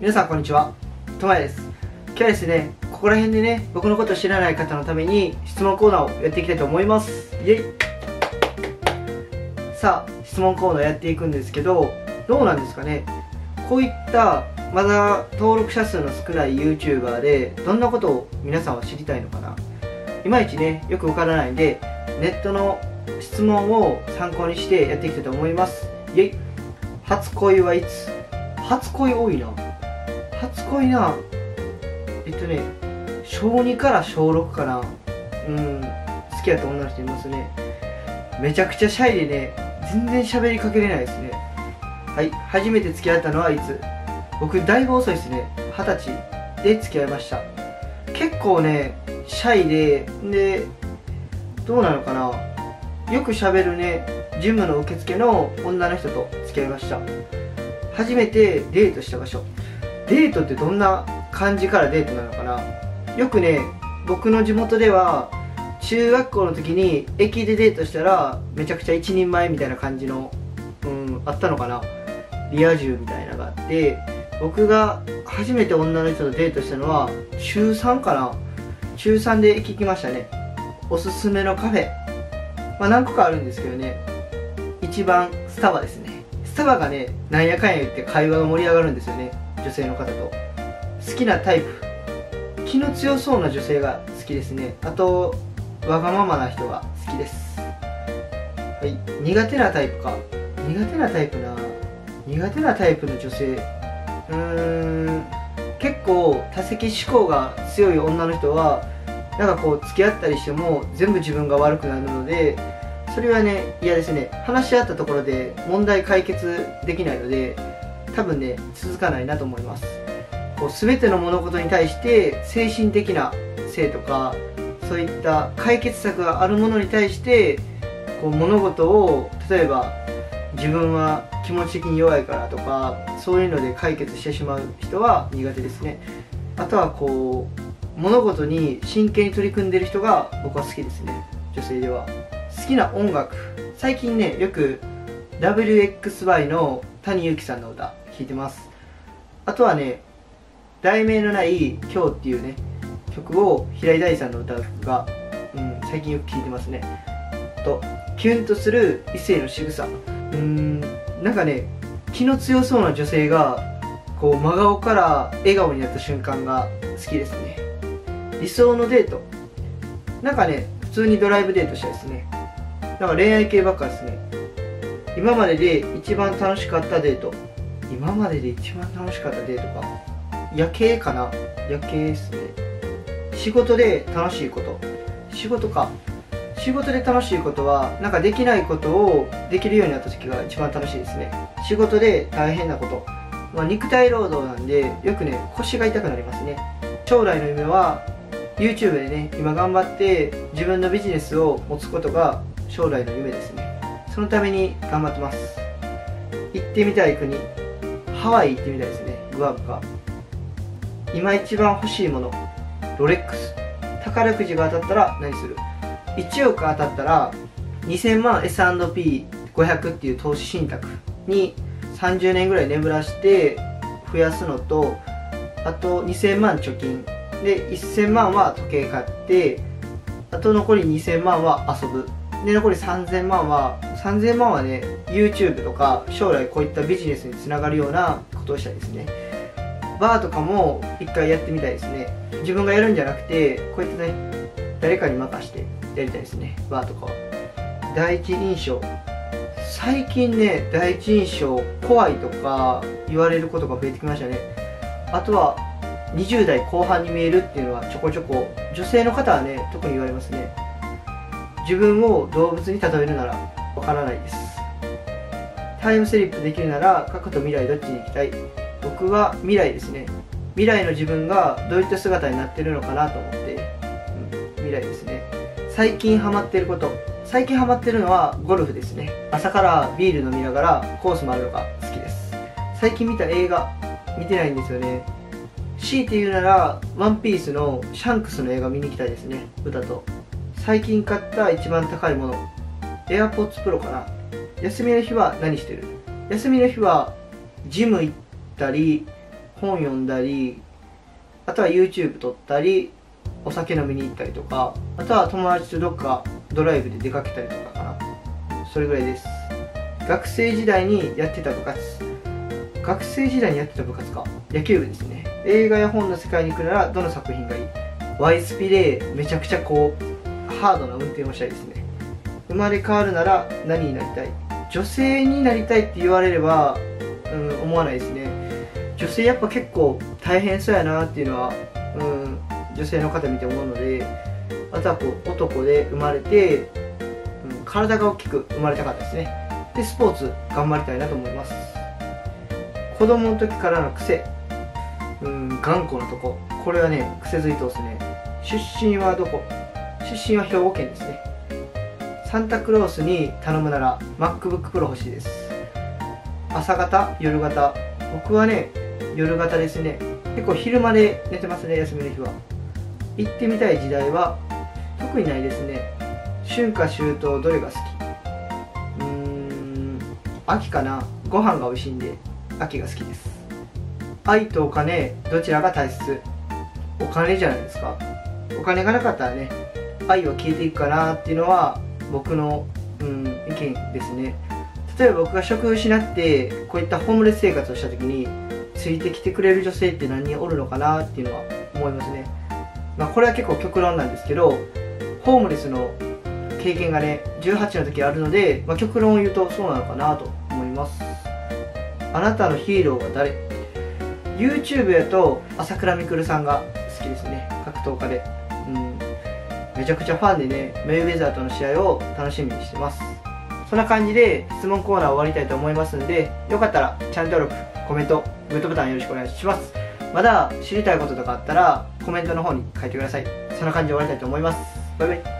皆さんこんにちは。とまやです。今日はですねここら辺でね僕のことを知らない方のために質問コーナーをやっていきたいと思います。イエイ。さあ質問コーナーやっていくんですけどどうなんですかね。こういったまだ登録者数の少ない YouTuber でどんなことを皆さんは知りたいのかな。いまいちねよくわからないんでネットの質問を参考にしてやっていきたいと思います。イエイ。初恋はいつ？初恋多いな。初恋な。えっとね小2から小6かなうん好きやった女の人いますね。めちゃくちゃシャイでね全然喋りかけれないですね。はい初めて付き合ったのはいつ？僕だいぶ遅いですね。二十歳で付き合いました。結構ねシャイででどうなのかな。よく喋るねジムの受付の女の人と付き合いました。初めてデートした場所。デートってどんな感じからデートなのかな？よくね僕の地元では中学校の時に駅でデートしたらめちゃくちゃ一人前みたいな感じのうんあったのかな？リア充みたいなのがあって僕が初めて女の人とデートしたのは中3かな？中3で駅行きましたね。おすすめのカフェ。まあ何個かあるんですけどね。一番スタバですね。スタバがねなんやかんや言って会話が盛り上がるんですよね。女性の方と。好きなタイプ。気の強そうな女性が好きですね。あとわがままな人が好きです。はい。苦手なタイプか。苦手なタイプな。苦手なタイプの女性。うーん。結構多責思考が強い女の人はなんかこう付き合ったりしても全部自分が悪くなるのでそれはね嫌ですね。話し合ったところで問題解決できないので多分ね続かないなと思います。こう全ての物事に対して精神的な性とかそういった解決策があるものに対してこう物事を例えば自分は気持ち的に弱いからとかそういうので解決してしまう人は苦手ですね。あとはこう物事に真剣に取り組んでる人が僕は好きですね。女性では。好きな音楽。最近ねよく WXY の谷幸さんの歌聴いてます。あとはね「題名のない今日」っていうね曲を平井大さんの歌が、うん、最近よく聴いてますね。とキュンとする異性の仕草。うんなんかね気の強そうな女性がこう真顔から笑顔になった瞬間が好きですね。理想のデート。なんかね普通にドライブデートしたいですね。なんか恋愛系ばっかですね。今までで一番楽しかったデート。今までで一番楽しかったデートか。夜景かな？夜景ですね。仕事で楽しいこと。仕事か。仕事で楽しいことはなんかできないことをできるようになった時が一番楽しいですね。仕事で大変なこと、まあ、肉体労働なんでよくね腰が痛くなりますね。将来の夢は YouTube でね今頑張って自分のビジネスを持つことが将来の夢ですね。そのために頑張ってます。行ってみたい国。ハワイ行ってみたいですね。グアムか。今一番欲しいもの。ロレックス。宝くじが当たったら何する？1億当たったら2000万 S&P500 っていう投資信託に30年ぐらい眠らして増やすのとあと2000万貯金。で1000万は時計買ってあと残り2000万は遊ぶ。で残り3000万は3000万はね YouTube とか将来こういったビジネスにつながるようなことをしたいですね。バーとかも一回やってみたいですね。自分がやるんじゃなくてこういったね誰かに任してやりたいですね。バーとかは。第一印象。最近ね第一印象怖いとか言われることが増えてきましたね。あとは20代後半に見えるっていうのはちょこちょこ女性の方はね特に言われますね。自分を動物に例えるならわからないです。タイムスリップできるなら過去と未来どっちに行きたい？僕は未来ですね。未来の自分がどういった姿になってるのかなと思って、うん、未来ですね。最近ハマってること。最近ハマってるのはゴルフですね。朝からビール飲みながらコース回るのが好きです。最近見た映画見てないんですよね。強いて言うならワンピースのシャンクスの映画見に行きたいですね。歌と。最近買った一番高いもの。AirPods Pro かな。休みの日は何してる？休みの日はジム行ったり本読んだりあとは YouTube 撮ったりお酒飲みに行ったりとかあとは友達とどっかドライブで出かけたりとかかな。それぐらいです。学生時代にやってた部活。学生時代にやってた部活か。野球部ですね。映画や本の世界に来るならどの作品がいい？ワイスピでめちゃくちゃこうハードな運転をしたいですね。生まれ変わるなら何になりたい？女性になりたいって言われれば、うん、思わないですね。女性やっぱ結構大変そうやなっていうのは、うん、女性の方見て思うのであとはこう男で生まれて、うん、体が大きく生まれたかったですね。でスポーツ頑張りたいなと思います。子供の時からの癖。うん頑固なとこ。これはね癖づいてますね。出身はどこ？出身は兵庫県ですね。サンタクロースに頼むなら MacBook Pro 欲しいです。朝方夜型僕はね夜型ですね。結構昼まで寝てますね休みの日は。行ってみたい時代は特にないですね。春夏秋冬どれが好き？うーん秋かな。ご飯が美味しいんで秋が好きです。愛とお金どちらが大切？お金じゃないですか。お金がなかったらね愛は消えていくかなっていうのは僕の、うん、意見ですね。例えば僕が職を失ってこういったホームレス生活をした時についてきてくれる女性って何人おるのかなっていうのは思いますね。まあこれは結構極論なんですけどホームレスの経験がね18の時あるので、まあ、極論を言うとそうなのかなと思います。あなたのヒーローは誰？YouTube やと朝倉未来さんが好きですね。格闘家で。めちゃくちゃファンでねメイウェザーとの試合を楽しみにしてます。そんな感じで質問コーナー終わりたいと思いますんでよかったらチャンネル登録コメントグッドボタンよろしくお願いします。まだ知りたいこととかあったらコメントの方に書いてください。そんな感じで終わりたいと思います。バイバイ。